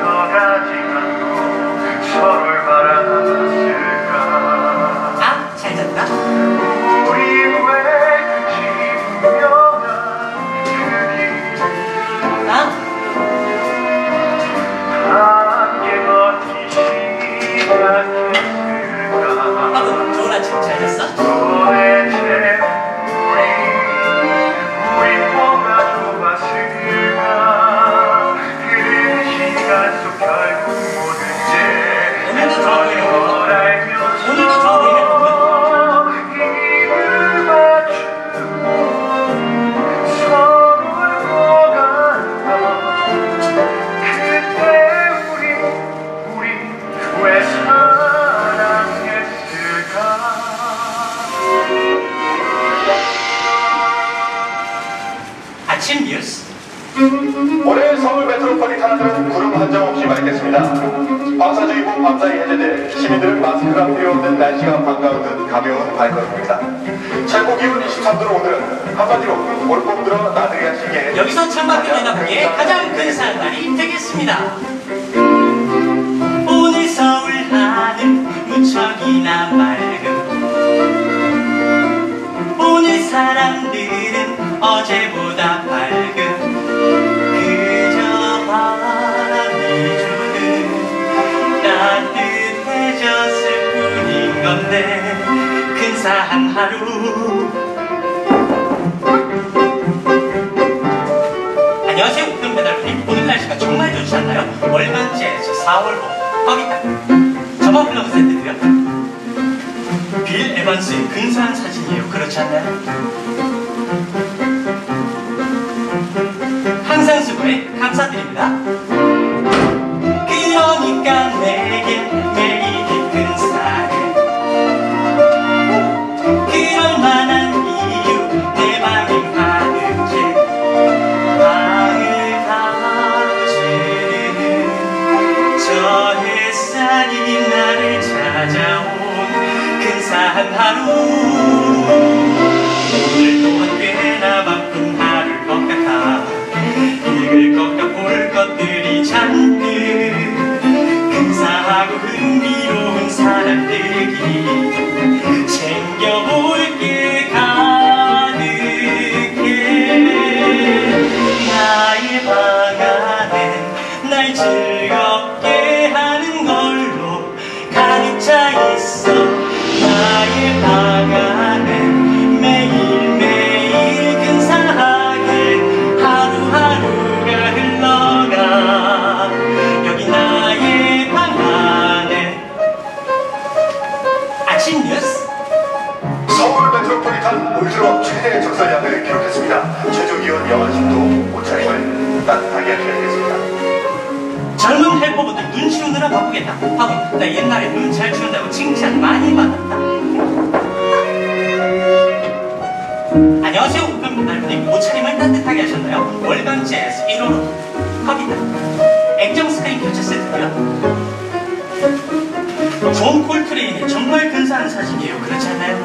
to 방사주의보 밤사이 해제돼 시민들은 마스크가 필요 없는 날씨가 반가운 듯 가벼운 발걸음입니다. 최고 기온 23도로 오늘은 한마디로 올봄 들어 나들이 하시기에 여기서 창밖을 내다보기에 가장 근사한 날이 되겠습니다. 오늘 서울 하늘 무척이나 맑음 오늘 사람들은 어제보다 하루 안녕하세요. 우편 배달부님 오늘 날씨가 정말 좋지 않나요? 월간지에서 4월호 거기다. 저번 플러그 세트도요 빌 에반스의 근사한 사진이에요. 그렇지 않나요? 항상 수고해. 감사드립니다 근사한 하루. 오늘 또한 꽤나 바쁜 하루일 것 같아. 읽을 것과 볼 것들이 잔뜩 근사하고 흥미로운 사람들이 챙겨볼 게 가득해. 나의 방 안엔 날 즐겁게 10도 옷차림을 따뜻하게 하셔야겠습니다. 젊은 헬퍼봇들 눈 치우느라 바쁘겠다. 하고 나 옛날에 눈 잘 치운다고 칭찬 많이 받았다. 안녕하세요 배달부님. 옷차림을 따뜻하게 하셨나요? 월간지에서 1호로. 컵이다. 액정 스크린 교체 세트고요. 존 콜트레인의 정말 근사한 사진이에요. 그렇지 않나요?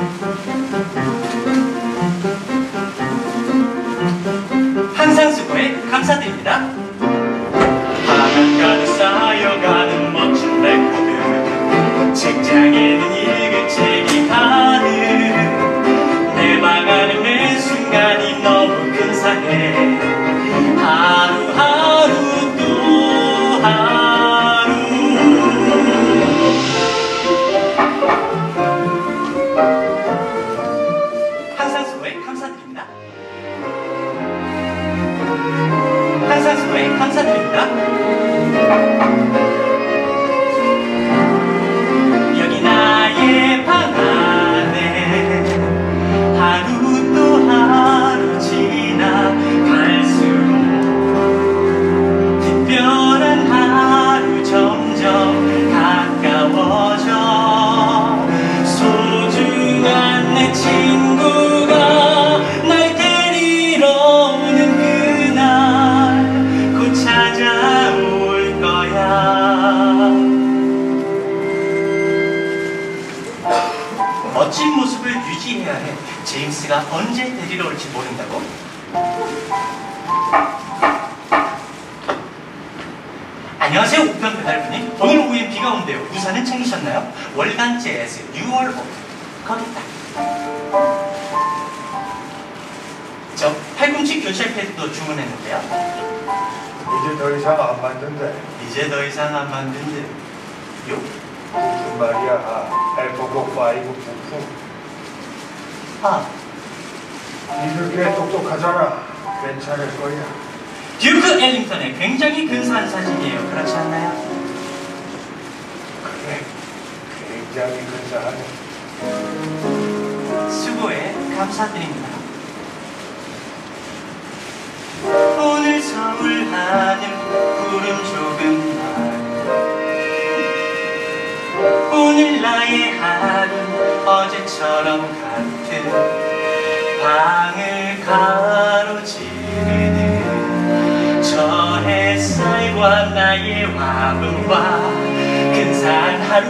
제임스가 언제 데리러 올지 모른다고? 안녕하세요 우편 배달부님 오늘 오후엔 비가 온대요 우산은 챙기셨나요? 월간 재즈 6월 5 거기 있다 저 팔꿈치 교체 패드도 주문했는데요 이제 더 이상 안 만든대. 이제 더 이상 안 만든대 요? 무슨 말이야? 알파고 5 부품. 아 니들 꽤 똑똑하잖아. 괜찮을 거야. 듀크 엘링턴의 굉장히 근사한 사진이에요 그렇지 않나요? 그래. 굉장히 근사하네. 수고해 감사드립니다. 오늘 서울 하늘 구름 조금 많은 오늘 나의 하루 어제처럼 방을 가로지르는 저 햇살과 나의 화음과 근사한 하루.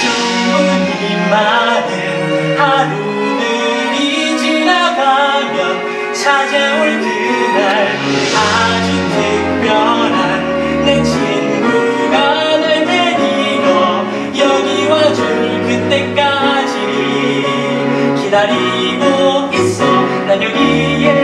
주문이 많은 하루들이 지나가면 찾아올 그날 아주 특별한 내 친구가 날 데리러 여기 와줄 그때까지 기다리고 있어. 난 여기에